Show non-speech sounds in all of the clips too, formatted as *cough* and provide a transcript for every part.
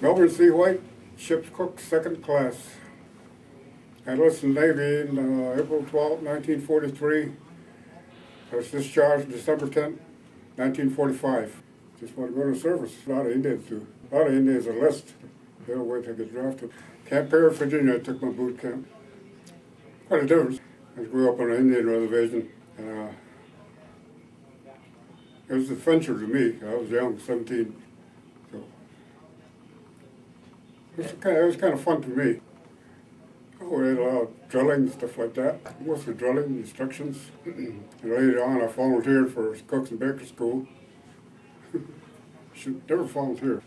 Milburn C. White, ship's cook, second class. Enlisted Navy in uh, April 12, 1943. I was discharged December 10, 1945. Just want to go to service. A lot of Indians do. A lot of Indians enlist. They don't wait to get drafted. Camp Peary, Virginia, I took my boot camp. Quite a difference. I grew up on an Indian reservation. And, uh, it was an adventure to me. I was young, 17. So it was kind of, it was kind of fun to me. Oh, we had a lot of drilling and stuff like that. Mostly drilling, instructions. *clears throat* and later on, I volunteered for Cooks and Baker School. *laughs* Should never volunteer.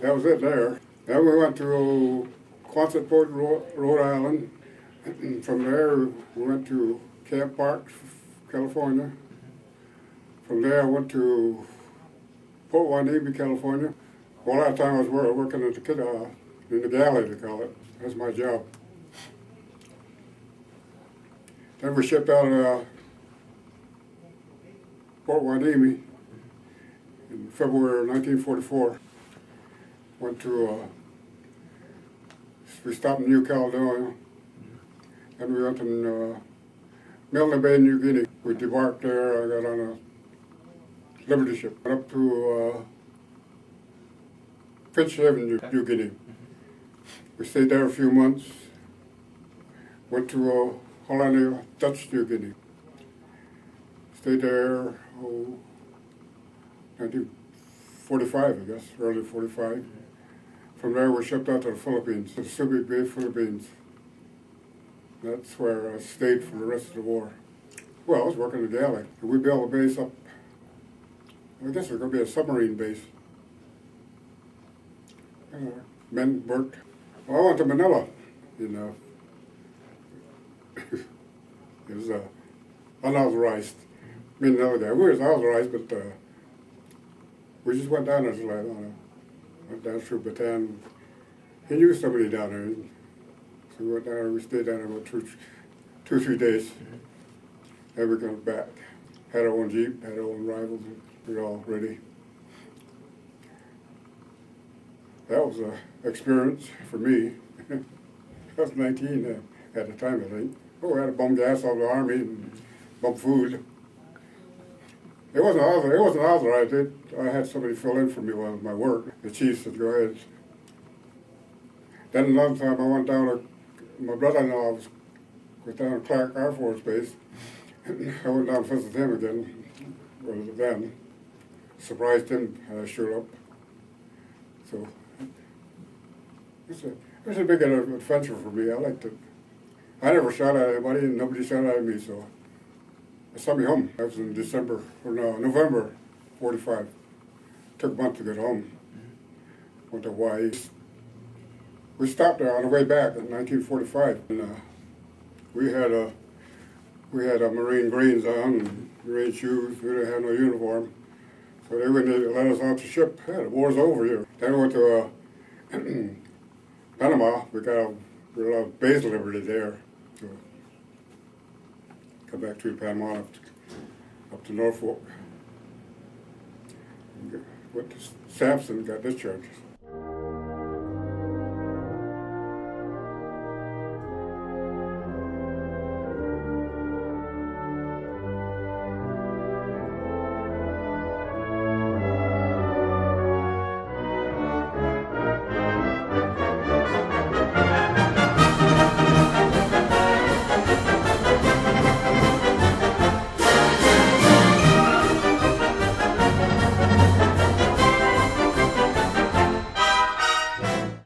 That was it there. Then we went to Quonset Point, Rhode Island. *clears throat* From there, we went to Camp Park, California. From there, I went to Port Hueneme, California. All that time I was working at the kid, uh, in the galley, they call it. That's my job. Then we shipped out of uh, Port Hueneme in February of 1944. Went to, uh, we stopped in New Caledonia, and we went to uh, Milne Bay, New Guinea. We debarked there, I got on a Liberty ship, went up to Finschhafen, New, Guinea. We stayed there a few months, went to Hollandia, Dutch New Guinea. Stayed there, oh, 1945, I guess, early 45. From there, we shipped out to the Philippines, to the Subic Bay, Philippines. That's where I stayed for the rest of the war. Well, I was working in the galley. We built a base up, I guess it was going to be a submarine base. Men worked. Well, I went to Manila, you know. *laughs* it was uh, unauthorized. I mean, no, that was authorized, but uh, we just went down there, like, uh, went down through Bataan. He knew somebody down there. So we went down there, we stayed down there about two, two three days. Then we got back. Had our own Jeep, had our own rifles, we were all ready. That was an experience for me. *laughs* I was 19 uh, at the time, I think. Oh, I had to bum gas out of the army and bum food. It wasn't authorized. It wasn't authorized. It, I had somebody fill in for me while my work. The chief said, "Go ahead." Then another time, I went down to my brother-in-law was, was down at Clark Air Force Base. *clears throat* I went down to visit him again. Well, then surprised him. I showed up. So it's a it's a big adventure for me. I liked it. I never shot at anybody, and nobody shot at me. So I sent me home. That was in December, or no, November 45. Took a month to get home. Went to Hawaii. We stopped there on the way back in 1945. And, uh, we had a we had a marine greens on, marine shoes. We didn't have no uniform. So they wouldn't let us off the ship. Yeah, the war's over here. Then we went to uh, *clears throat* Panama. We got a, we got a base liberty there. So come back to Panama up to, up to Norfolk. Went to Sampson, got discharged.